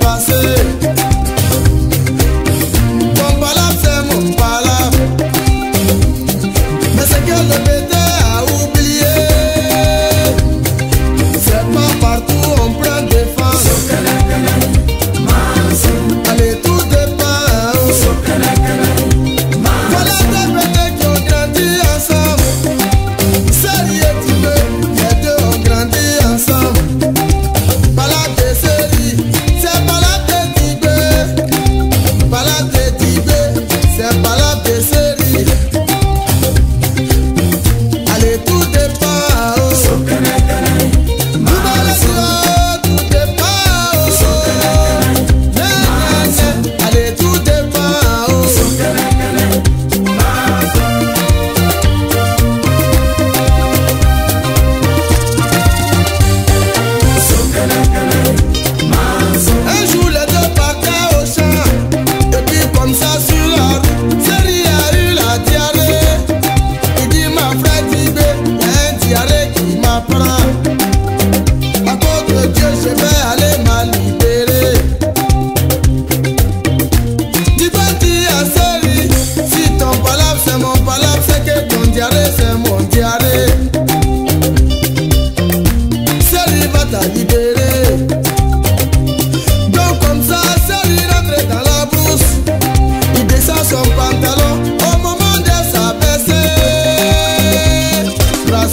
pasé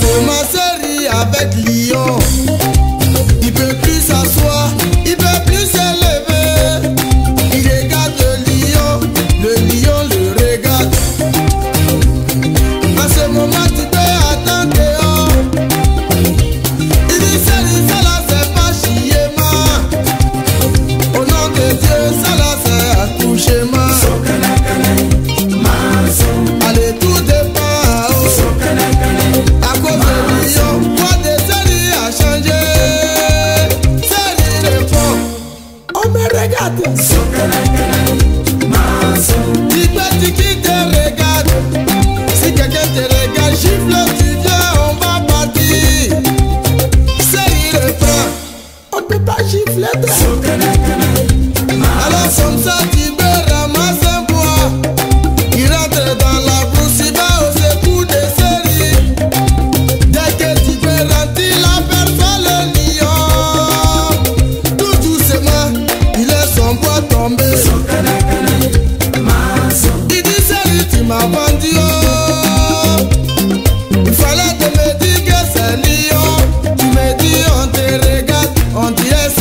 Thomas Seri avec Lyon. flete. So kana kana. Ala somsa.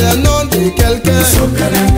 Dirait c'est le nom de quelqu'un.